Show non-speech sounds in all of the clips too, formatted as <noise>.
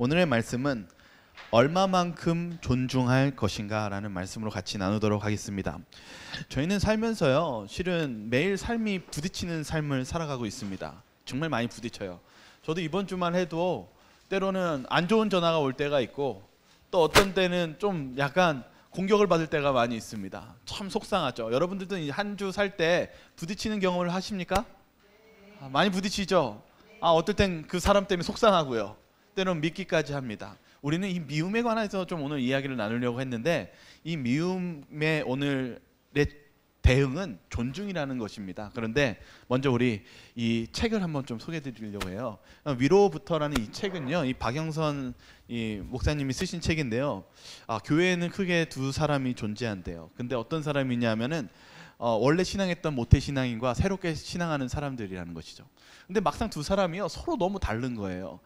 오늘의 말씀은 얼마만큼 존중할 것인가라는 말씀으로 같이 나누도록 하겠습니다. 저희는 살면서요, 실은 매일 삶이 부딪히는 삶을 살아가고 있습니다. 정말 많이 부딪혀요. 저도 이번 주만 해도 때로는 안 좋은 전화가 올 때가 있고 또 어떤 때는 좀 약간 공격을 받을 때가 많이 있습니다. 참 속상하죠. 여러분들도 한 주 살 때 부딪히는 경험을 하십니까? 아, 많이 부딪히죠. 아 어떨 땐 그 사람 때문에 속상하고요. 때로는 믿기까지 합니다. 우리는 이 미움에 관해서 좀 오늘 이야기를 나누려고 했는데 이 미움의 오늘의 대응은 존중이라는 것입니다. 그런데 먼저 우리 이 책을 한번 좀 소개해 드리려고 해요. 어, 위로부터라는 이 책은요, 이 박영선 이 목사님이 쓰신 책인데요. 아, 교회에는 크게 두 사람이 존재한대요. 근데 어떤 사람이냐면은 어, 원래 신앙했던 모태 신앙인과 새롭게 신앙하는 사람들이라는 것이죠. 근데 막상 두 사람이요 서로 너무 다른 거예요.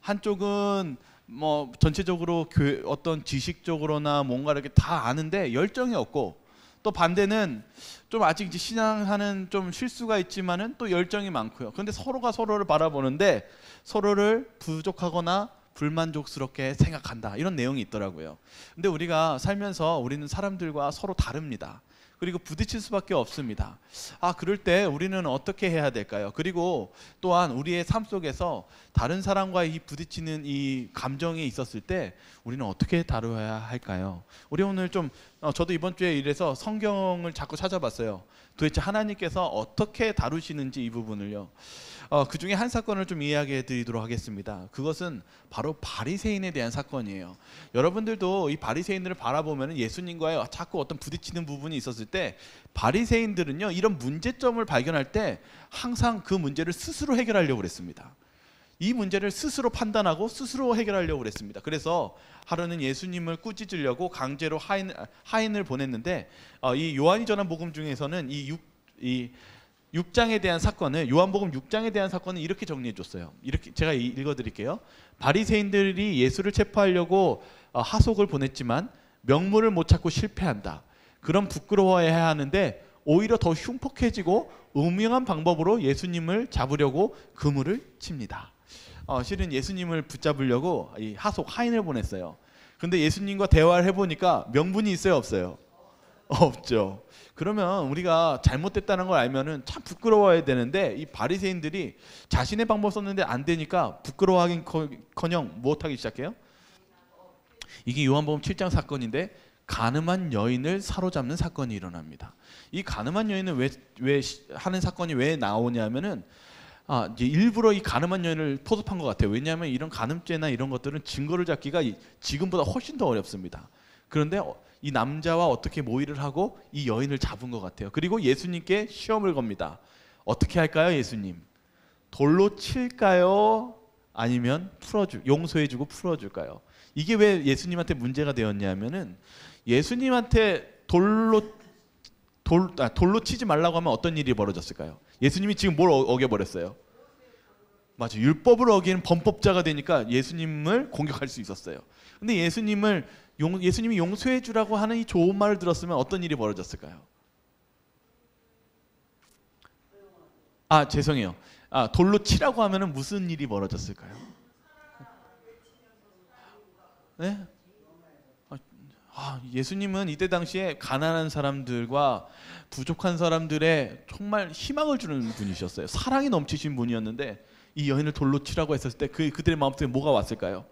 한쪽은 뭐 전체적으로 교 어떤 지식적으로나 뭔가 이렇게 다 아는데 열정이 없고 또 반대는 좀 아직 이제 신앙하는 좀 실수가 있지만은 또 열정이 많고요. 그런데 서로가 서로를 바라보는데 서로를 부족하거나 불만족스럽게 생각한다 이런 내용이 있더라고요. 근데 우리가 살면서 우리는 사람들과 서로 다릅니다. 그리고 부딪힐 수밖에 없습니다. 아, 그럴 때 우리는 어떻게 해야 될까요? 그리고 또한 우리의 삶 속에서 다른 사람과 이 부딪히는 이 감정이 있었을 때 우리는 어떻게 다루어야 할까요? 우리 오늘 좀 어, 저도 이번 주에 이래서 성경을 자꾸 찾아봤어요. 도대체 하나님께서 어떻게 다루시는지 이 부분을요. 어, 그 중에 한 사건을 좀 이야기해 드리도록 하겠습니다. 그것은 바로 바리새인에 대한 사건이에요. 여러분들도 이 바리새인들을 바라보면 예수님과의 자꾸 어떤 부딪히는 부분이 있었을 때 바리새인들은요 이런 문제점을 발견할 때 항상 그 문제를 스스로 해결하려고 그랬습니다. 이 문제를 스스로 판단하고 스스로 해결하려고 그랬습니다. 그래서 하루는 예수님을 꾸짖으려고 강제로 하인, 하인을 보냈는데 어, 이 요한이 전한 복음 중에서는 이, 육, 이 6장에 대한 사건을 요한복음 6장에 대한 사건을 이렇게 정리해 줬어요. 이렇게 제가 읽어 드릴게요. 바리새인들이 예수를 체포하려고 어, 하속을 보냈지만 명물을 못 찾고 실패한다. 그럼 부끄러워해야 하는데 오히려 더 흉폭해지고 음흉한 방법으로 예수님을 잡으려고 그물을 칩니다. 어, 실은 예수님을 붙잡으려고 이 하속 하인을 보냈어요. 근데 예수님과 대화를 해보니까 명분이 있어요, 없어요? 없죠. 그러면 우리가 잘못됐다는 걸 알면은 참 부끄러워야 되는데 이 바리새인들이 자신의 방법 썼는데 안 되니까 부끄러워하긴커녕 못하기 시작해요. 이게 요한복음 7장 사건인데 가늠한 여인을 사로잡는 사건이 일어납니다. 이 가늠한 여인은 왜, 왜 하는 사건이 왜 나오냐면은 아, 이제 일부러 이 가늠한 여인을 포섭한 것 같아요. 왜냐하면 이런 가늠죄나 이런 것들은 증거를 잡기가 지금보다 훨씬 더 어렵습니다. 그런데 이 남자와 어떻게 모의를 하고 이 여인을 잡은 것 같아요. 그리고 예수님께 시험을 겁니다. 어떻게 할까요, 예수님? 돌로 칠까요? 아니면 풀어주 용서해주고 풀어줄까요? 이게 왜 예수님한테 문제가 되었냐면은 예수님한테 돌로 돌, 아, 돌로 치지 말라고 하면 어떤 일이 벌어졌을까요? 예수님이 지금 뭘 어, 어겨버렸어요? 맞아 율법을 어기는 범법자가 되니까 예수님을 공격할 수 있었어요. 근데 예수님을 용, 예수님이 용서해 주라고 하는 이 좋은 말을 들었으면 어떤 일이 벌어졌을까요? 아 죄송해요. 아 돌로 치라고 하면은 무슨 일이 벌어졌을까요? 네? 아, 예수님은 이때 당시에 가난한 사람들과 부족한 사람들의 정말 희망을 주는 분이셨어요. 사랑이 넘치신 분이었는데 이 여인을 돌로 치라고 했었을 때 그 그들의 마음속에 뭐가 왔을까요?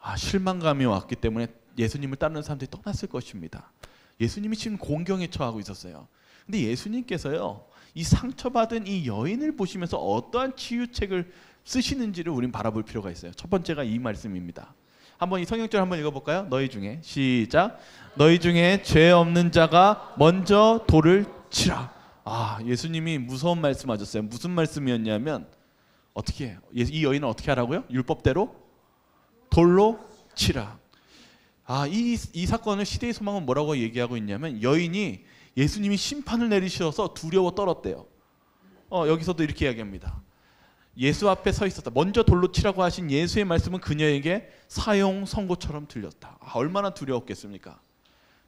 아, 실망감이 왔기 때문에 예수님을 따르는 사람들이 떠났을 것입니다. 예수님이 지금 공경에 처하고 있었어요. 근데 예수님께서요. 이 상처받은 이 여인을 보시면서 어떠한 치유책을 쓰시는지를 우린 바라볼 필요가 있어요. 첫 번째가 이 말씀입니다. 한번 이 성경절 한번 읽어볼까요? 너희 중에 시작. 너희 중에 죄 없는 자가 먼저 돌을 치라. 아 예수님이 무서운 말씀하셨어요. 무슨 말씀이었냐면 어떻게? 이 여인은 어떻게 하라고요? 율법대로 돌로 치라. 아 이 이 사건을 시대의 소망은 뭐라고 얘기하고 있냐면 여인이 예수님이 심판을 내리셔서 두려워 떨었대요. 어 여기서도 이렇게 이야기합니다. 예수 앞에 서 있었다. 먼저 돌로 치라고 하신 예수의 말씀은 그녀에게 사용 선고처럼 들렸다. 아, 얼마나 두려웠겠습니까?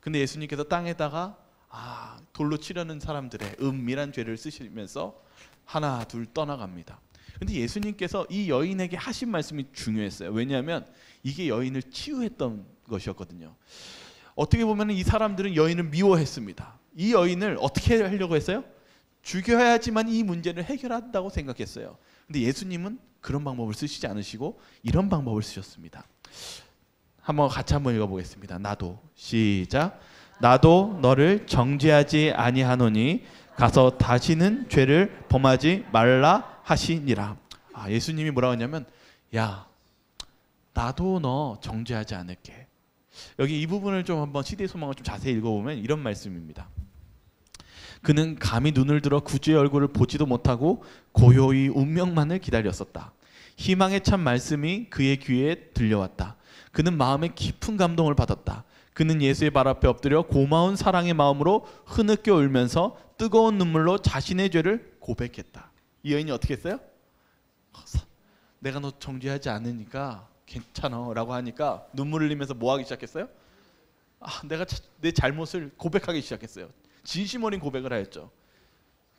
근데 예수님께서 땅에다가 아, 돌로 치려는 사람들의 은밀한 죄를 쓰시면서 하나 둘 떠나갑니다. 근데 예수님께서 이 여인에게 하신 말씀이 중요했어요. 왜냐하면 이게 여인을 치유했던 것이었거든요. 어떻게 보면 이 사람들은 여인을 미워했습니다. 이 여인을 어떻게 하려고 했어요? 죽여야지만 이 문제를 해결한다고 생각했어요. 근데 예수님은 그런 방법을 쓰시지 않으시고 이런 방법을 쓰셨습니다. 한번 같이 한번 읽어보겠습니다. 나도 시작. 나도 너를 정죄하지 아니하노니 가서 다시는 죄를 범하지 말라 하시니라. 아, 예수님이 뭐라고 했냐면 야 나도 너 정죄하지 않을게. 여기 이 부분을 좀 한번 시대의 소망을 좀 자세히 읽어보면 이런 말씀입니다. 그는 감히 눈을 들어 구주의 얼굴을 보지도 못하고 고요히 운명만을 기다렸었다. 희망의 참 말씀이 그의 귀에 들려왔다. 그는 마음에 깊은 감동을 받았다. 그는 예수의 발 앞에 엎드려 고마운 사랑의 마음으로 흐느껴 울면서 뜨거운 눈물로 자신의 죄를 고백했다. 이 여인이 어떻게 했어요? 내가 너 정죄하지 않으니까 괜찮아 라고 하니까 눈물 흘리면서 뭐 하기 시작했어요? 아, 내가 자- 내 잘못을 고백하기 시작했어요. 진심 어린 고백을 하였죠.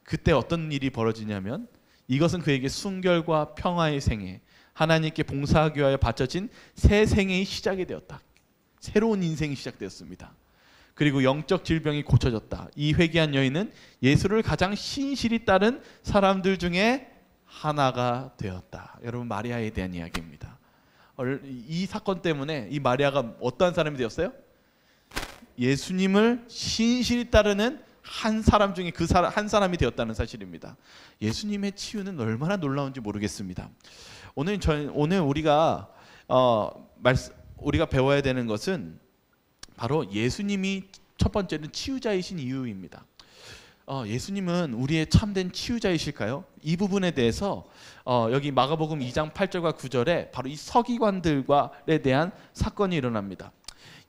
그때 어떤 일이 벌어지냐면 이것은 그에게 순결과 평화의 생애, 하나님께 봉사하기 위하여 바쳐진 새 생애의 시작이 되었다. 새로운 인생이 시작되었습니다. 그리고 영적 질병이 고쳐졌다. 이 회개한 여인은 예수를 가장 신실히 따른 사람들 중에 하나가 되었다. 여러분 마리아에 대한 이야기입니다. 얼- 이 사건 때문에 이 마리아가 어떠한 사람이 되었어요? 예수님을 신실히 따르는 한 사람 중에 그 사람 한 사람이 되었다는 사실입니다. 예수님의 치유는 얼마나 놀라운지 모르겠습니다. 오늘 저 오늘 우리가 어 말씀 우리가 배워야 되는 것은 바로 예수님이 첫 번째는 치유자이신 이유입니다. 어, 예수님은 우리의 참된 치유자이실까요? 이 부분에 대해서 어, 여기 마가복음 2장 8절과 9절에 바로 이 서기관들과에 대한 사건이 일어납니다.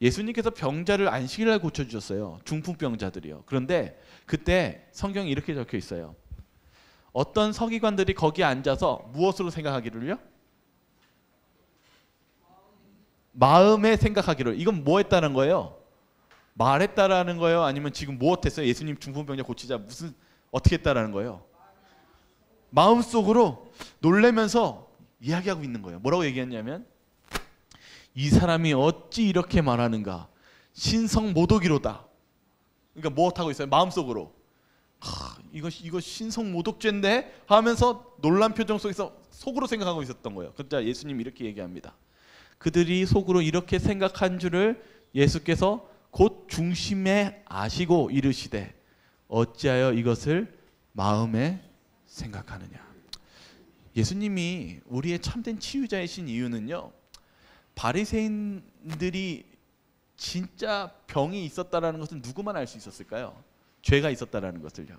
예수님께서 병자를 안식일 날 고쳐 주셨어요. 중풍병자들이요. 그런데 그때 성경에 이렇게 적혀 있어요. 어떤 서기관들이 거기에 앉아서 무엇으로 생각하기를요? 마음에 생각하기를 이건 뭐 했다는 거예요? 말했다라는 거예요? 아니면 지금 무엇했어요? 예수님 중풍병자 고치자 무슨 어떻게 했다라는 거예요? 마음속으로 놀래면서 이야기하고 있는 거예요. 뭐라고 얘기했냐면 이 사람이 어찌 이렇게 말하는가? 신성 모독이로다. 그러니까 무엇하고 있어요? 마음속으로 하, 이거 이거 신성 모독죄인데 하면서 놀란 표정 속에서 속으로 생각하고 있었던 거예요. 그러자 예수님 이렇게 얘기합니다. 그들이 속으로 이렇게 생각한 줄을 예수께서 곧 중심에 아시고 이르시되 어찌하여 이것을 마음에 생각하느냐. 예수님이 우리의 참된 치유자이신 이유는요. 바리새인들이 진짜 병이 있었다라는 것을 누구만 알 수 있었을까요? 죄가 있었다라는 것을요.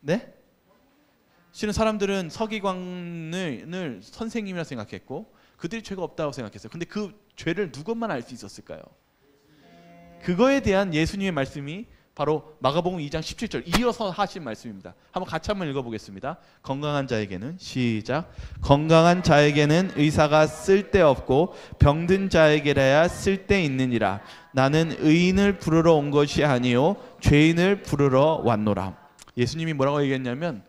네? 실은 사람들은 서기관을 선생님이라 생각했고 그들이 죄가 없다고 생각했어요. 근데 그 죄를 누구만 알 수 있었을까요? 그거에 대한 예수님의 말씀이 바로 마가복음 2장 17절 이어서 하신 말씀입니다. 한번 같이 한번 읽어보겠습니다. 건강한 자에게는 시작. 건강한 자에게는 의사가 쓸데없고 병든 자에게라야 쓸데있느니라. 나는 의인을 부르러 온 것이 아니요 죄인을 부르러 왔노라. 예수님이 뭐라고 얘기했냐면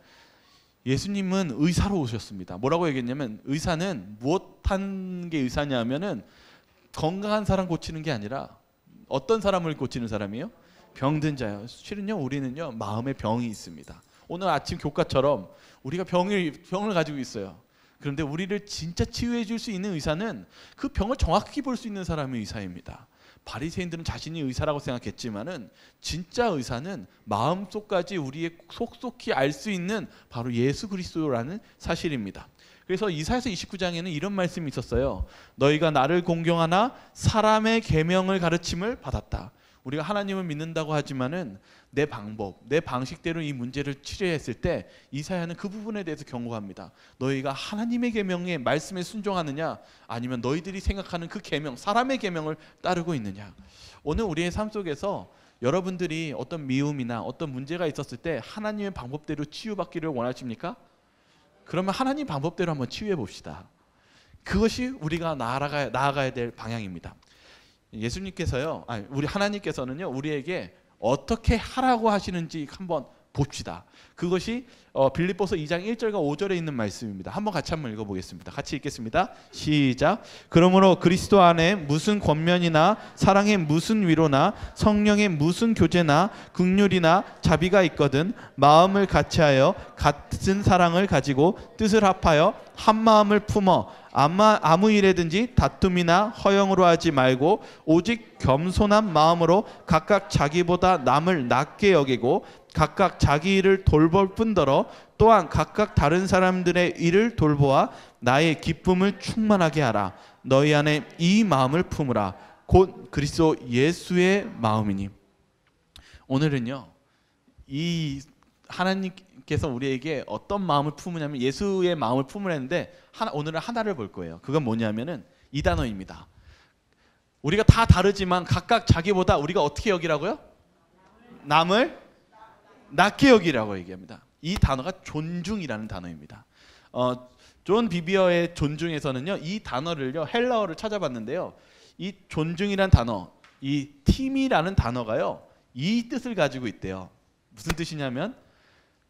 예수님은 의사로 오셨습니다. 뭐라고 얘기했냐면 의사는 무엇한 게 의사냐면은 건강한 사람 고치는 게 아니라 어떤 사람을 고치는 사람이요? 병든 자요. 실은요 우리는요 마음에 병이 있습니다. 오늘 아침 교과처럼 우리가 병을 병을 가지고 있어요. 그런데 우리를 진짜 치유해 줄 수 있는 의사는 그 병을 정확히 볼 수 있는 사람이 의사입니다. 바리새인들은 자신이 의사라고 생각했지만은 진짜 의사는 마음속까지 우리의 속속히 알 수 있는 바로 예수 그리스도라는 사실입니다. 그래서 이사야서 29장에는 이런 말씀이 있었어요. 너희가 나를 공경하나 사람의 계명을 가르침을 받았다. 우리가 하나님을 믿는다고 하지만은 내 방법, 내 방식대로 이 문제를 치료했을 때 이사야는 그 부분에 대해서 경고합니다. 너희가 하나님의 계명에 말씀에 순종하느냐 아니면 너희들이 생각하는 그 계명, 사람의 계명을 따르고 있느냐. 오늘 우리의 삶 속에서 여러분들이 어떤 미움이나 어떤 문제가 있었을 때 하나님의 방법대로 치유받기를 원하십니까? 그러면 하나님 방법대로 한번 치유해 봅시다. 그것이 우리가 나아가야, 나아가야 될 방향입니다. 예수님께서요, 아니, 우리 하나님께서는요, 우리에게 어떻게 하라고 하시는지 한번 봅시다. 그것이 어, 빌립보서 2장 1절과 5절에 있는 말씀입니다. 한번 같이 한번 읽어보겠습니다. 같이 읽겠습니다. 시작. 그러므로 그리스도 안에 무슨 권면이나 사랑의 무슨 위로나 성령의 무슨 교제나 극률이나 자비가 있거든 마음을 같이하여 같은 사랑을 가지고 뜻을 합하여 한 마음을 품어 아마 아무 일에든지 다툼이나 허영으로 하지 말고 오직 겸손한 마음으로 각각 자기보다 남을 낮게 여기고 각각 자기 일을 돌볼 뿐더러 또한 각각 다른 사람들의 일을 돌보아 나의 기쁨을 충만하게 하라 너희 안에 이 마음을 품으라 곧 그리스도 예수의 마음이니 오늘은요 이 하나님께서 우리에게 어떤 마음을 품으냐면 예수의 마음을 품으라는데 오늘은 하나를 볼 거예요. 그건 뭐냐면은 이 단어입니다. 우리가 다 다르지만 각각 자기보다 우리가 어떻게 여기라고요? 남을 여기라고 얘기합니다. 이 단어가 존중이라는 단어입니다. 어, 존 비비어의 존중에서는요 이 단어를요 헬라어를 찾아봤는데요 이 존중이란 단어 이 티미라는 단어가요 이 뜻을 가지고 있대요 무슨 뜻이냐면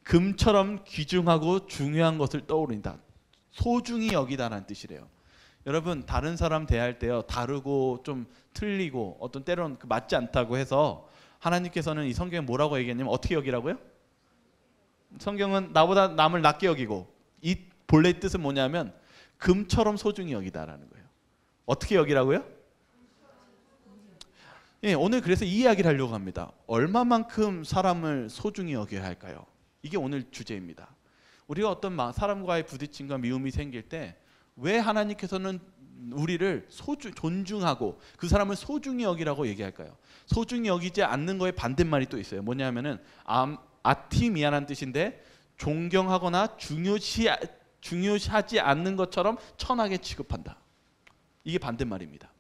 금처럼 귀중하고 중요한 것을 떠올린다 소중히 여기다라는 뜻이래요 여러분 다른 사람 대할 때요 다르고 좀 틀리고 어떤 때론 그 맞지 않다고 해서 하나님께서는 이 성경에 뭐라고 얘기했냐면 어떻게 여기라고요? 성경은 나보다 남을 낮게 여기고 이 본래 뜻은 뭐냐면 금처럼 소중히 여기다라는 거예요. 어떻게 여기라고요? 예, 오늘 그래서 이 이야기를 하려고 합니다. 얼마만큼 사람을 소중히 여겨야 할까요? 이게 오늘 주제입니다. 우리가 어떤 마- 사람과의 부딪힘과 미움이 생길 때 왜 하나님께서는 우리를 소중 존중하고 그 사람을 소중히 여기라고 얘기할까요? 소중히 여기지 않는 거에 반대말이 또 있어요. 뭐냐면은 아, 아티미안한 뜻인데 존경하거나 중요시 중요시하지 않는 것처럼 천하게 취급한다. 이게 반대말입니다.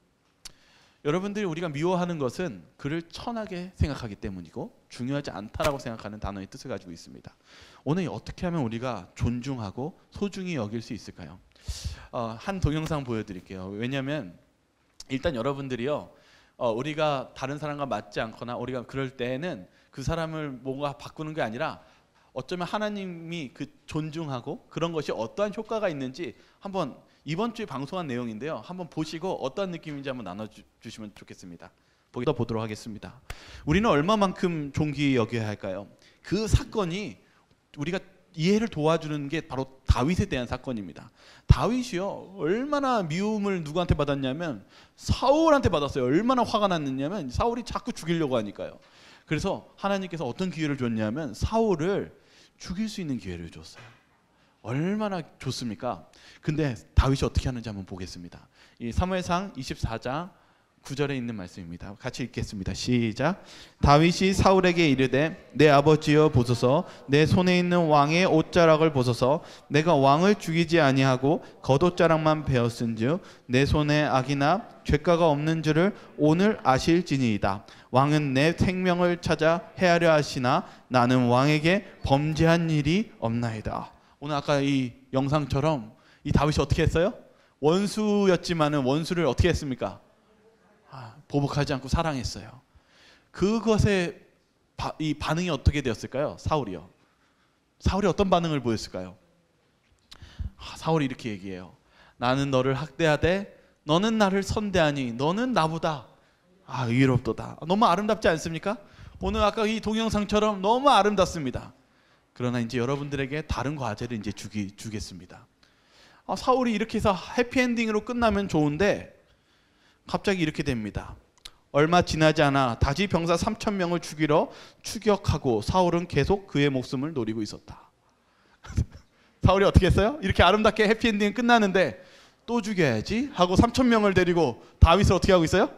여러분들이 우리가 미워하는 것은 그를 천하게 생각하기 때문이고 중요하지 않다라고 생각하는 단어의 뜻을 가지고 있습니다. 오늘 어떻게 하면 우리가 존중하고 소중히 여길 수 있을까요? 어, 한 동영상 보여드릴게요. 왜냐하면 일단 여러분들이요, 어, 우리가 다른 사람과 맞지 않거나 우리가 그럴 때에는 그 사람을 뭔가 바꾸는 게 아니라 어쩌면 하나님이 그 존중하고 그런 것이 어떠한 효과가 있는지 한번 이번 주에 방송한 내용인데요. 한번 보시고 어떤 느낌인지 한번 나눠 주- 주시면 좋겠습니다. 보기 더 보도록 하겠습니다. 우리는 얼마만큼 존귀히 여겨야 할까요? 그 사건이 우리가 이해를 도와주는 게 바로 다윗에 대한 사건입니다. 다윗이요 얼마나 미움을 누구한테 받았냐면 사울한테 받았어요. 얼마나 화가 났느냐면 사울이 자꾸 죽이려고 하니까요. 그래서 하나님께서 어떤 기회를 줬냐면 사울을 죽일 수 있는 기회를 줬어요. 얼마나 좋습니까? 근데 다윗이 어떻게 하는지 한번 보겠습니다. 이 사무엘상 24장 9절에 있는 말씀입니다. 같이 읽겠습니다. 시작. 다윗이 사울에게 이르되 내 아버지여 보소서 내 손에 있는 왕의 옷자락을 보소서 내가 왕을 죽이지 아니하고 겉옷자락만 베었은즉 내 손에 악이나 죄가가 없는 줄을 오늘 아실지니이다. 왕은 내 생명을 찾아 해하려 하시나 나는 왕에게 범죄한 일이 없나이다. 오늘 아까 이 영상처럼 이 다윗이 어떻게 했어요? 원수였지만은 원수를 어떻게 했습니까? 아, 보복하지 않고 사랑했어요. 그것의 바, 이 반응이 어떻게 되었을까요? 사울이요. 사울이 어떤 반응을 보였을까요? 아, 사울이 이렇게 얘기해요. 나는 너를 학대하되 너는 나를 선대하니 너는 나보다 아 의롭도다. 너무 아름답지 않습니까? 오늘 아까 이 동영상처럼 너무 아름답습니다. 그러나 이제 여러분들에게 다른 과제를 이제 주기 주겠습니다. 아, 사울이 이렇게 해서 해피엔딩으로 끝나면 좋은데 갑자기 이렇게 됩니다. 얼마 지나지 않아 다시 병사 3천 명을 죽이러 추격하고 사울은 계속 그의 목숨을 노리고 있었다. <laughs> 사울이 어떻게 했어요? 이렇게 아름답게 해피엔딩 끝나는데 또 죽여야지 하고 3천 명을 데리고 다윗을 어떻게 하고 있어요?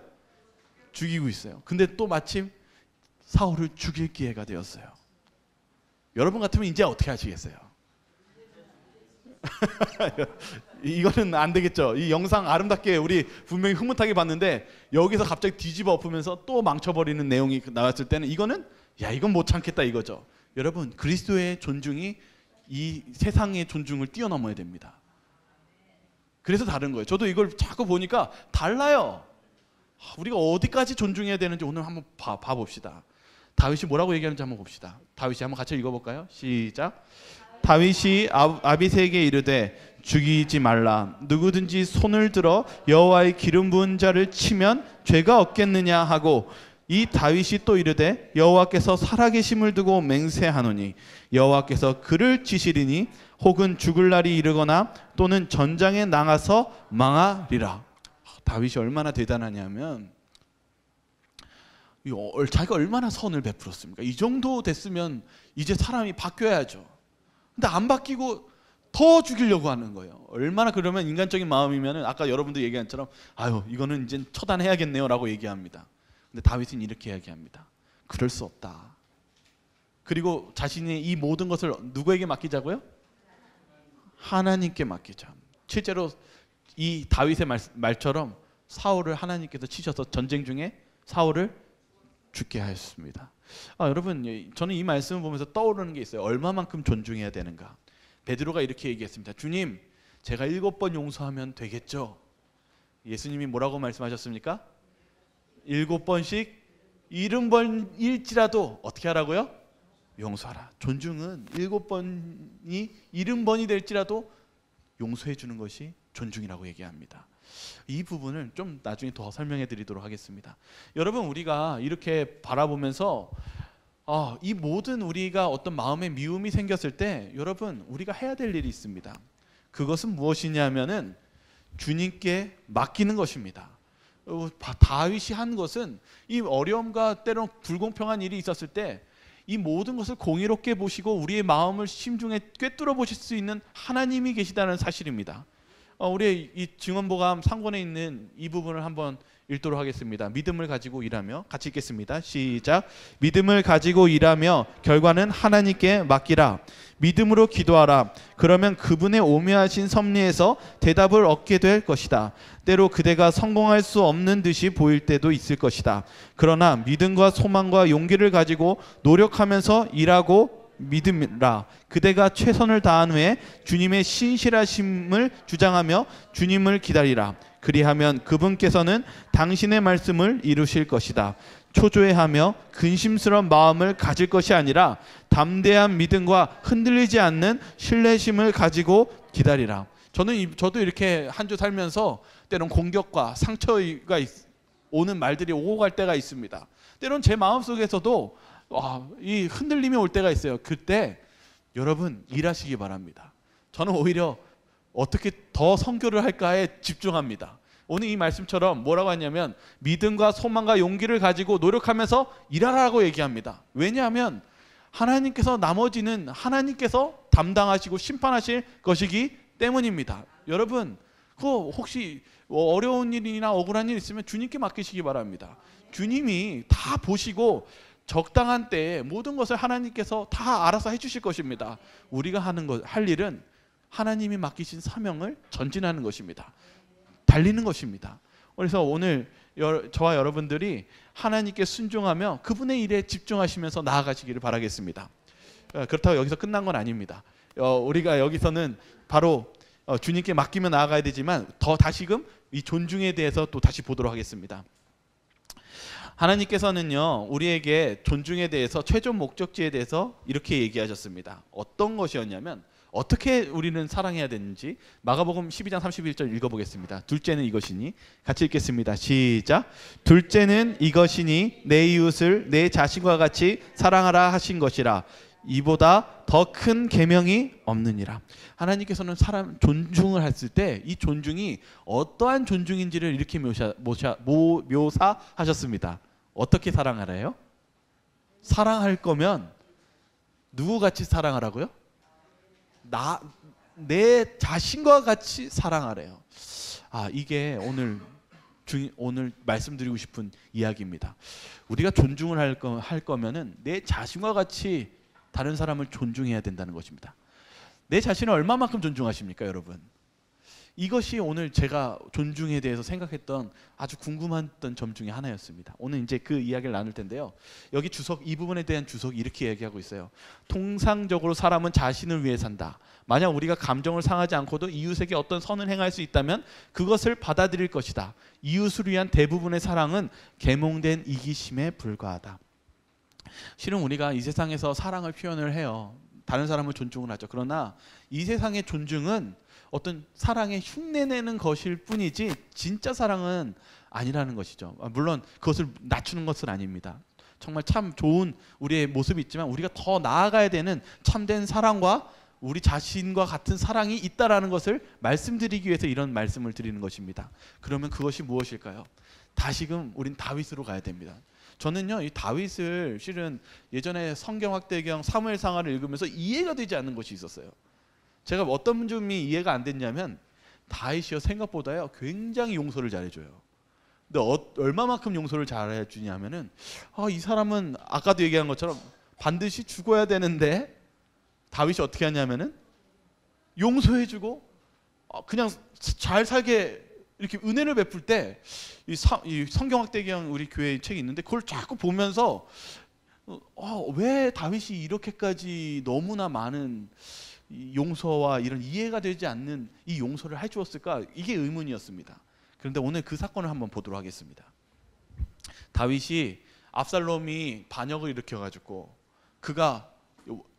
죽이고 있어요. 근데 또 마침 사울을 죽일 기회가 되었어요. 여러분 같으면 이제 어떻게 하시겠어요? <laughs> 이거는 안 되겠죠. 이 영상 아름답게 우리 분명히 흐뭇하게 봤는데 여기서 갑자기 뒤집어 엎으면서 또 망쳐버리는 내용이 나왔을 때는 이거는 야 이건 못 참겠다 이거죠. 여러분 그리스도의 존중이 이 세상의 존중을 뛰어넘어야 됩니다. 그래서 다른 거예요. 저도 이걸 자꾸 보니까 달라요. 아, 우리가 어디까지 존중해야 되는지 오늘 한번 봐, 봐봅시다. 다윗이 뭐라고 얘기하는지 한번 봅시다. 다윗이 한번 같이 읽어볼까요? 시작. 다윗이 아- 아비새에게 이르되 죽이지 말라. 누구든지 손을 들어 여호와의 기름 부은 자를 치면 죄가 없겠느냐 하고 이 다윗이 또 이르되 여호와께서 살아계심을 두고 맹세하노니 여호와께서 그를 치시리니 혹은 죽을 날이 이르거나 또는 전장에 나가서 망하리라. 다윗이 얼마나 대단하냐면 자기가 얼마나 선을 베풀었습니까? 이 정도 됐으면 이제 사람이 바뀌어야죠. 근데 안 바뀌고 더 죽이려고 하는 거예요. 얼마나 그러면 인간적인 마음이면은 아까 여러분도 얘기한 처럼 아유 이거는 이제 처단해야겠네요라고 얘기합니다. 근데 다윗은 이렇게 이야기합니다. 그럴 수 없다. 그리고 자신의 이 모든 것을 누구에게 맡기자고요? 하나님께 맡기자. 실제로 이 다윗의 말, 말처럼 사울을 하나님께서 치셔서 전쟁 중에 사울을 죽게 하였습니다. 아, 여러분, 예, 저는 이 말씀을 보면서 떠오르는 게 있어요. 얼마만큼 존중해야 되는가? 베드로가 이렇게 얘기했습니다. 주님, 제가 일곱 번 용서하면 되겠죠? 예수님이 뭐라고 말씀하셨습니까? 일곱 번씩 일흔 번일지라도 어떻게 하라고요? 용서하라. 존중은 일곱 번이 일흔 번이 될지라도 용서해 주는 것이 존중이라고 얘기합니다. 이 부분을 좀 나중에 더 설명해 드리도록 하겠습니다. 여러분 우리가 이렇게 바라보면서 아, 이 모든 우리가 어떤 마음의 미움이 생겼을 때 여러분 우리가 해야 될 일이 있습니다. 그것은 무엇이냐면은 주님께 맡기는 것입니다. 어, 바- 다윗이 한 것은 이 어려움과 때론 불공평한 일이 있었을 때 이 모든 것을 공의롭게 보시고 우리의 마음을 심중에 꿰뚫어 보실 수 있는 하나님이 계시다는 사실입니다. 어, 우리 이 증언보감 상권에 있는 이 부분을 한번 읽도록 하겠습니다. 믿음을 가지고 일하며 같이 읽겠습니다. 시작. 믿음을 가지고 일하며 결과는 하나님께 맡기라. 믿음으로 기도하라. 그러면 그분의 오묘하신 섭리에서 대답을 얻게 될 것이다. 때로 그대가 성공할 수 없는 듯이 보일 때도 있을 것이다. 그러나 믿음과 소망과 용기를 가지고 노력하면서 일하고 믿음이라. 그대가 최선을 다한 후에 주님의 신실하심을 주장하며 주님을 기다리라. 그리하면 그분께서는 당신의 말씀을 이루실 것이다. 초조해하며 근심스러운 마음을 가질 것이 아니라 담대한 믿음과 흔들리지 않는 신뢰심을 가지고 기다리라. 저는 이- 저도 이렇게 한 주 살면서 때론 공격과 상처가 있- 오는 말들이 오고 갈 때가 있습니다. 때론 제 마음속에서도 와, 이 흔들림이 올 때가 있어요. 그때 여러분 일하시기 바랍니다. 저는 오히려 어떻게 더 선교를 할까에 집중합니다. 오늘 이 말씀처럼 뭐라고 하냐면 믿음과 소망과 용기를 가지고 노력하면서 일하라고 얘기합니다. 왜냐하면 하나님께서 나머지는 하나님께서 담당하시고 심판하실 것이기 때문입니다. 여러분, 그 혹시 어려운 일이나 억울한 일 있으면 주님께 맡기시기 바랍니다. 주님이 다 보시고 적당한 때에 모든 것을 하나님께서 다 알아서 해주실 것입니다. 우리가 하는 것, 할 일은 하나님이 맡기신 사명을 전진하는 것입니다. 달리는 것입니다. 그래서 오늘 여, 저와 여러분들이 하나님께 순종하며 그분의 일에 집중하시면서 나아가시기를 바라겠습니다. 어, 그렇다고 여기서 끝난 건 아닙니다. 어, 우리가 여기서는 바로 어, 주님께 맡기며 나아가야 되지만 더 다시금 이 존중에 대해서 또 다시 보도록 하겠습니다. 하나님께서는요 우리에게 존중에 대해서 최종 목적지에 대해서 이렇게 얘기하셨습니다. 어떤 것이었냐면 어떻게 우리는 사랑해야 되는지 마가복음 12장 31절 읽어보겠습니다. 둘째는 이것이니 같이 읽겠습니다. 시작. 둘째는 이것이니 내 이웃을 내 자신과 같이 사랑하라 하신 것이라. 이보다 더 큰 계명이 없느니라. 하나님께서는 사람 존중을 했을 때 이 존중이 어떠한 존중인지를 이렇게 묘사, 묘사, 모, 묘사하셨습니다. 어떻게 사랑하래요? 사랑할 거면 누구 같이 사랑하라고요? 나 내 자신과 같이 사랑하래요. 아 이게 오늘 중, 오늘 말씀드리고 싶은 이야기입니다. 우리가 존중을 할, 거, 할 거면은 내 자신과 같이 다른 사람을 존중해야 된다는 것입니다. 내 자신을 얼마만큼 존중하십니까, 여러분? 이것이 오늘 제가 존중에 대해서 생각했던 아주 궁금했던 점 중에 하나였습니다. 오늘 이제 그 이야기를 나눌 텐데요. 여기 주석 이 부분에 대한 주석이 이렇게 얘기하고 있어요. 통상적으로 사람은 자신을 위해 산다. 만약 우리가 감정을 상하지 않고도 이웃에게 어떤 선을 행할 수 있다면 그것을 받아들일 것이다. 이웃을 위한 대부분의 사랑은 계몽된 이기심에 불과하다. 실은 우리가 이 세상에서 사랑을 표현을 해요. 다른 사람을 존중을 하죠. 그러나 이 세상의 존중은 어떤 사랑의 흉내내는 것일 뿐이지 진짜 사랑은 아니라는 것이죠. 아, 물론 그것을 낮추는 것은 아닙니다. 정말 참 좋은 우리의 모습이 있지만 우리가 더 나아가야 되는 참된 사랑과 우리 자신과 같은 사랑이 있다라는 것을 말씀드리기 위해서 이런 말씀을 드리는 것입니다. 그러면 그것이 무엇일까요? 다시금 우린 다윗으로 가야 됩니다. 저는요 이 다윗을 실은 예전에 성경 학대경 사무엘상하를 읽으면서 이해가 되지 않는 것이 있었어요. 제가 어떤 점이 이해가 안 됐냐면 다윗이요 생각보다요 굉장히 용서를 잘해줘요. 근데 어, 얼마만큼 용서를 잘해주냐면은 아, 이 사람은 아까도 얘기한 것처럼 반드시 죽어야 되는데 다윗이 어떻게 하냐면은 용서해주고 어, 그냥 잘 살게 이렇게 은혜를 베풀 때이 이 성경학대경 우리 교회 책이 있는데 그걸 자꾸 보면서 어, 왜 다윗이 이렇게까지 너무나 많은 용서와 이런 이해가 되지 않는 이 용서를 해주었을까 이게 의문이었습니다. 그런데 오늘 그 사건을 한번 보도록 하겠습니다. 다윗이 압살롬이 반역을 일으켜가지고 그가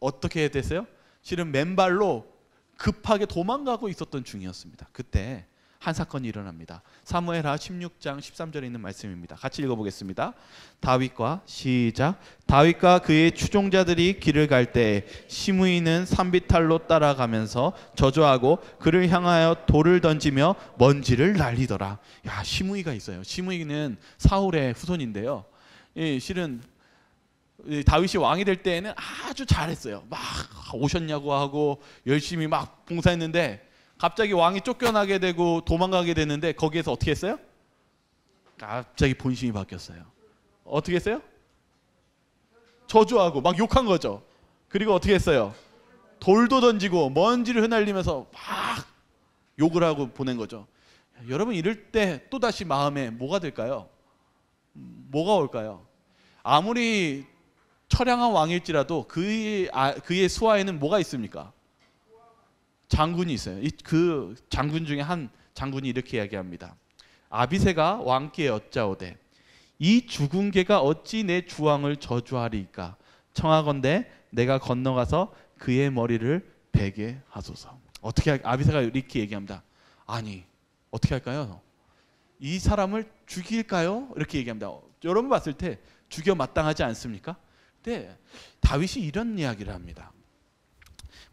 어떻게 됐어요? 실은 맨발로 급하게 도망가고 있었던 중이었습니다. 그때 한 사건이 일어납니다. 사무엘하 16장 13절에 있는 말씀입니다. 같이 읽어보겠습니다. 다윗과 시작. 다윗과 그의 추종자들이 길을 갈때 시므이는 산비탈로 따라가면서 저주하고 그를 향하여 돌을 던지며 먼지를 날리더라. 야 시므이가 있어요. 시므이는 사울의 후손인데요. 예, 실은 다윗이 왕이 될 때에는 아주 잘했어요. 막 오셨냐고 하고 열심히 막 봉사했는데 갑자기 왕이 쫓겨나게 되고 도망가게 되는데 거기에서 어떻게 했어요? 갑자기 본심이 바뀌었어요. 어떻게 했어요? 저주하고 막 욕한 거죠. 그리고 어떻게 했어요? 돌도 던지고 먼지를 흩날리면서 막 욕을 하고 보낸 거죠. 여러분 이럴 때 또다시 마음에 뭐가 될까요? 뭐가 올까요? 아무리 처량한 왕일지라도 그의, 아, 그의 수하에는 뭐가 있습니까? 장군이 있어요. 그 장군 중에 한 장군이 이렇게 이야기합니다. 아비세가 왕께 여짜오되 이 죽은 개가 어찌 내 주왕을 저주하리까 청하건대 내가 건너가서 그의 머리를 베게 하소서. 어떻게 아비세가 이렇게 얘기합니다. 아니 어떻게 할까요? 이 사람을 죽일까요? 이렇게 얘기합니다. 여러분 봤을 때 죽여 마땅하지 않습니까? 네, 다윗이 이런 이야기를 합니다.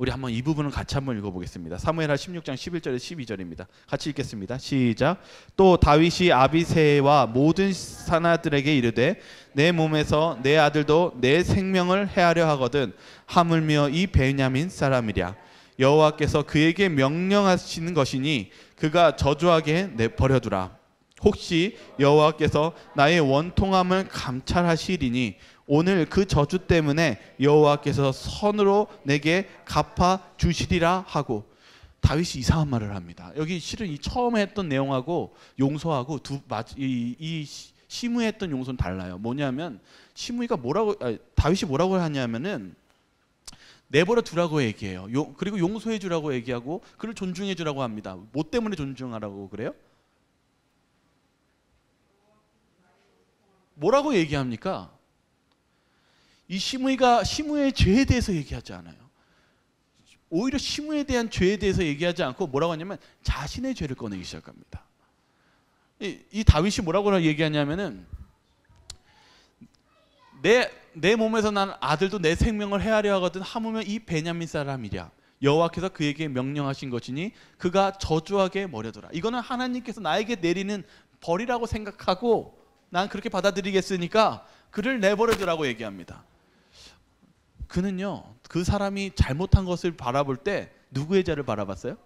우리 한번 이 부분을 같이 한번 읽어보겠습니다. 사무엘하 16장 11절에 12절입니다. 같이 읽겠습니다. 시작. 또 다윗이 아비세와 모든 사나들에게 이르되 내 몸에서 내 아들도 내 생명을 해하려 하거든 하물며 이 베냐민 사람이랴. 여호와께서 그에게 명령하시는 것이니 그가 저주하게 내버려두라. 혹시 여호와께서 나의 원통함을 감찰하시리니 오늘 그 저주 때문에 여호와께서 선으로 내게 갚아 주시리라 하고 다윗이 이상한 말을 합니다. 여기 실은 이 처음에 했던 내용하고 용서하고 두이 이 시무했던 용서는 달라요. 뭐냐면 시무이가 뭐라고 아니, 다윗이 뭐라고 하냐면은 내버려 두라고 얘기해요. 요, 그리고 용서해 주라고 얘기하고 그를 존중해 주라고 합니다. 뭐 때문에 존중하라고 그래요? 뭐라고 얘기합니까? 이 시므이가 시므의 죄에 대해서 얘기하지 않아요. 오히려 시므에 대한 죄에 대해서 얘기하지 않고 뭐라고 하냐면 자신의 죄를 꺼내기 시작합니다. 이, 이 다윗이 뭐라고 얘기하냐면은 내, 내 몸에서 난 아들도 내 생명을 해하려 하거든 하무며 이 베냐민 사람이랴. 여호와께서 그에게 명령하신 것이니 그가 저주하게 머려둬라. 이거는 하나님께서 나에게 내리는 벌이라고 생각하고 난 그렇게 받아들이겠으니까 그를 내버려두라고 얘기합니다. 그는요 그 사람이 잘못한 것을 바라볼 때 누구의 죄를 바라봤어요?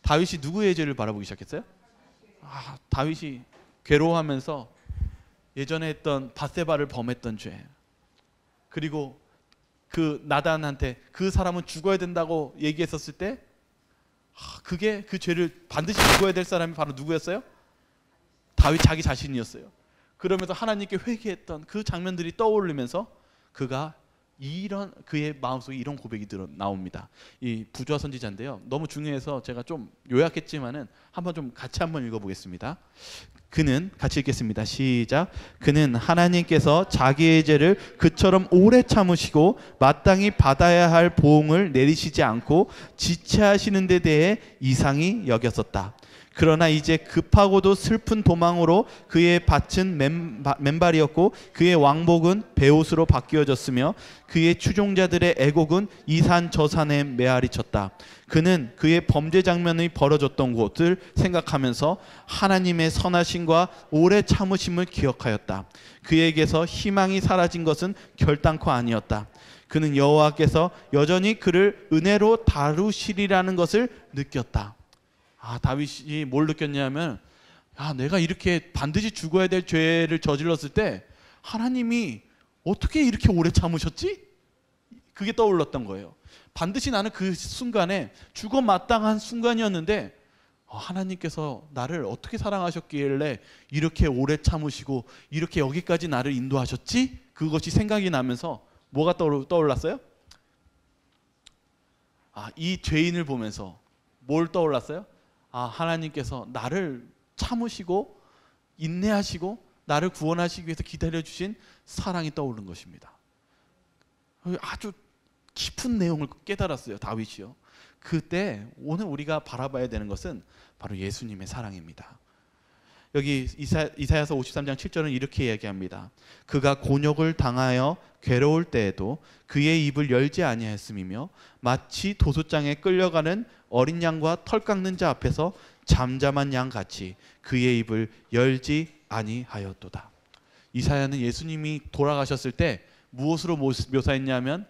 다윗이 누구의 죄를 바라보기 시작했어요? 아, 다윗이 괴로워하면서 예전에 했던 바세바를 범했던 죄 그리고 그 나단한테 그 사람은 죽어야 된다고 얘기했었을 때 아, 그게 그 죄를 반드시 죽어야 될 사람이 바로 누구였어요? 다윗 자기 자신이었어요. 그러면서 하나님께 회개했던 그 장면들이 떠오르면서 그가 이런 그의 마음속에 이런 고백이 들어 나옵니다. 이 부조화 선지자인데요. 너무 중요해서 제가 좀 요약했지만은 한번 좀 같이 한번 읽어보겠습니다. 그는 같이 읽겠습니다. 시작. 그는 하나님께서 자기의 죄를 그처럼 오래 참으시고 마땅히 받아야 할 보응을 내리시지 않고 지체하시는 데 대해 이상히 여겼었다. 그러나 이제 급하고도 슬픈 도망으로 그의 밭은 맨, 맨발이었고 그의 왕복은 베옷으로 바뀌어졌으며 그의 추종자들의 애곡은 이산 저산에 메아리 쳤다. 그는 그의 범죄 장면이 벌어졌던 곳을 생각하면서 하나님의 선하심과 오래 참으심을 기억하였다. 그에게서 희망이 사라진 것은 결단코 아니었다. 그는 여호와께서 여전히 그를 은혜로 다루시리라는 것을 느꼈다. 아 다윗이 뭘 느꼈냐면 아 내가 이렇게 반드시 죽어야 될 죄를 저질렀을 때 하나님이 어떻게 이렇게 오래 참으셨지? 그게 떠올랐던 거예요. 반드시 나는 그 순간에 죽어 마땅한 순간이었는데 어, 하나님께서 나를 어떻게 사랑하셨길래 이렇게 오래 참으시고 이렇게 여기까지 나를 인도하셨지? 그것이 생각이 나면서 뭐가 떠올랐어요? 아, 이 죄인을 보면서 뭘 떠올랐어요? 아, 하나님께서 나를 참으시고 인내하시고 나를 구원하시기 위해서 기다려 주신 사랑이 떠오른 것입니다. 아주 깊은 내용을 깨달았어요. 다윗이요. 그때 오늘 우리가 바라봐야 되는 것은 바로 예수님의 사랑입니다. 여기 이사, 이사야서 53장 7절은 이렇게 이야기합니다. 그가 곤욕을 당하여 괴로울 때에도 그의 입을 열지 아니하였음이며 마치 도소장에 끌려가는 어린 양과 털 깎는 자 앞에서 잠잠한 양 같이 그의 입을 열지 아니하였도다. 이사야는 예수님이 돌아가셨을 때 무엇으로 묘사했냐면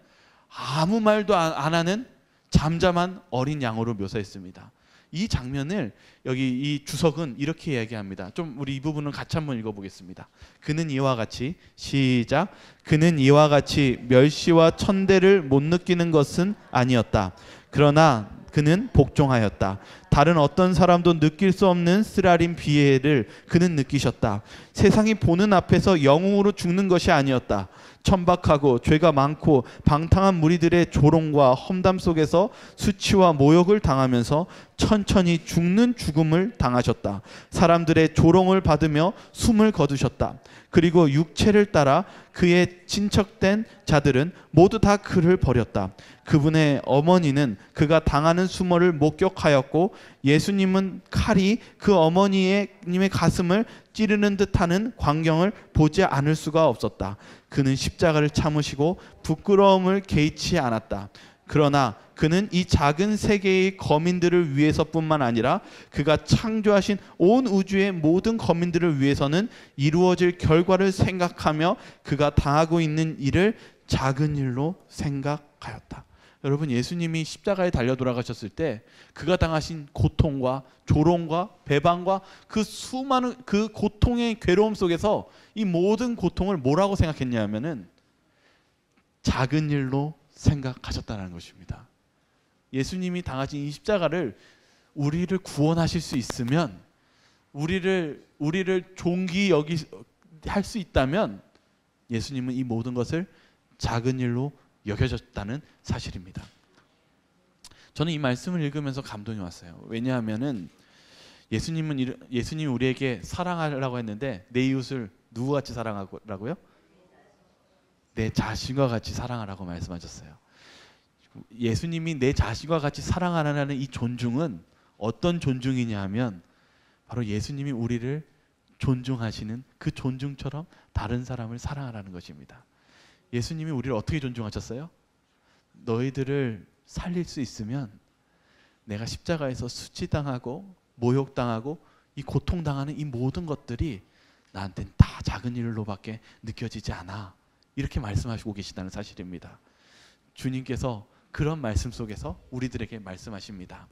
아무 말도 안 하는 잠잠한 어린 양으로 묘사했습니다. 이 장면을 여기 이 주석은 이렇게 이야기합니다. 좀 우리 이 부분을 같이 한번 읽어보겠습니다. 그는 이와 같이 시작. 그는 이와 같이 멸시와 천대를 못 느끼는 것은 아니었다. 그러나 그는 복종하였다. 다른 어떤 사람도 느낄 수 없는 쓰라린 비애를 그는 느끼셨다. 세상이 보는 앞에서 영웅으로 죽는 것이 아니었다. 천박하고 죄가 많고 방탕한 무리들의 조롱과 험담 속에서 수치와 모욕을 당하면서 천천히 죽는 죽음을 당하셨다. 사람들의 조롱을 받으며 숨을 거두셨다. 그리고 육체를 따라 그의 친척된 자들은 모두 다 그를 버렸다. 그분의 어머니는 그가 당하는 수모를 목격하였고 예수님은 칼이 그 어머니의 가슴을 찌르는 듯하는 광경을 보지 않을 수가 없었다. 그는 십자가를 참으시고 부끄러움을 개의치 않았다. 그러나 그는 이 작은 세계의 거민들을 위해서뿐만 아니라 그가 창조하신 온 우주의 모든 거민들을 위해서는 이루어질 결과를 생각하며 그가 당하고 있는 일을 작은 일로 생각하였다. 여러분 예수님이 십자가에 달려 돌아가셨을 때 그가 당하신 고통과 조롱과 배반과 그 수많은 그 고통의 괴로움 속에서 이 모든 고통을 뭐라고 생각했냐면은 작은 일로 생각하셨다는 것입니다. 예수님이 당하신 이 십자가를 우리를 구원하실 수 있으면 우리를 우리를 종기 여기 할 수 있다면 예수님은 이 모든 것을 작은 일로 여겨졌다는 사실입니다. 저는 이 말씀을 읽으면서 감동이 왔어요. 왜냐하면은 예수님은 예수님이 우리에게 사랑하라고 했는데 내 이웃을 누구 같이 사랑하라고요? 내 자신과 같이 사랑하라고 말씀하셨어요. 예수님이 내 자신과 같이 사랑하라는 이 존중은 어떤 존중이냐 하면 바로 예수님이 우리를 존중하시는 그 존중처럼 다른 사람을 사랑하라는 것입니다. 예수님이 우리를 어떻게 존중하셨어요? 너희들을 살릴 수 있으면 내가 십자가에서 수치당하고 모욕당하고 이 고통당하는 이 모든 것들이 나한테는 다 작은 일로밖에 느껴지지 않아. 이렇게 말씀하시고 계시다는 사실입니다. 주님께서 그런 말씀 속에서 우리들에게 말씀하십니다.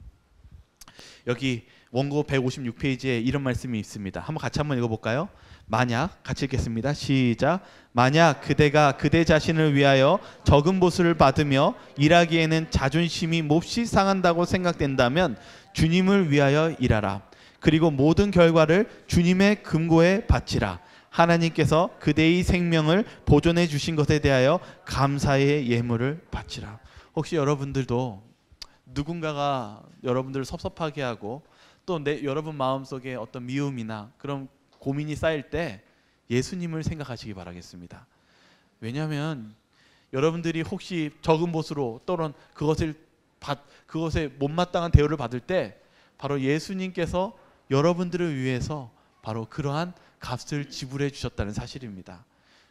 여기 원고 156페이지에 이런 말씀이 있습니다. 한번 같이 한번 읽어볼까요? 만약 같이 읽겠습니다. 시작. 만약 그대가 그대 자신을 위하여 적은 보수를 받으며 일하기에는 자존심이 몹시 상한다고 생각된다면 주님을 위하여 일하라. 그리고 모든 결과를 주님의 금고에 바치라. 하나님께서 그대의 생명을 보존해 주신 것에 대하여 감사의 예물을 바치라. 혹시 여러분들도 누군가가 여러분들을 섭섭하게 하고 또 내 여러분 마음속에 어떤 미움이나 그런 고민이 쌓일 때 예수님을 생각하시기 바라겠습니다. 왜냐하면 여러분들이 혹시 적은 못으로 또는 그것을 받 그것에 못마땅한 대우를 받을 때 바로 예수님께서 여러분들을 위해서 바로 그러한 값을 지불해 주셨다는 사실입니다.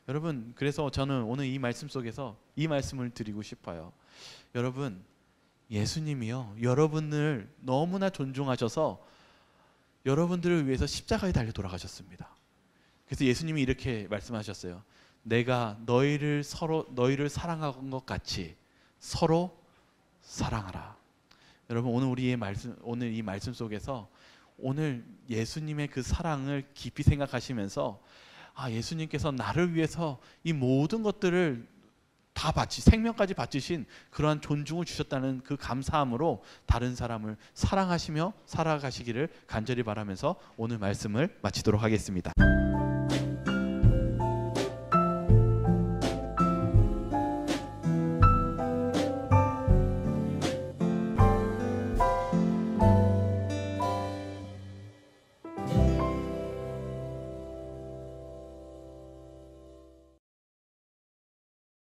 여러분 그래서 저는 오늘 이 말씀 속에서 이 말씀을 드리고 싶어요. 여러분 예수님이요 여러분을 너무나 존중하셔서 여러분들을 위해서 십자가에 달려 돌아가셨습니다. 그래서 예수님이 이렇게 말씀하셨어요. 내가 너희를 서로 너희를 사랑한 것 같이 서로 사랑하라. 여러분 오늘 우리의 말씀 오늘 이 말씀 속에서 오늘 예수님의 그 사랑을 깊이 생각하시면서 아 예수님께서 나를 위해서 이 모든 것들을 다 바치 생명까지 바치신 그러한 존중을 주셨다는 그 감사함으로 다른 사람을 사랑하시며 살아가시기를 간절히 바라면서 오늘 말씀을 마치도록 하겠습니다.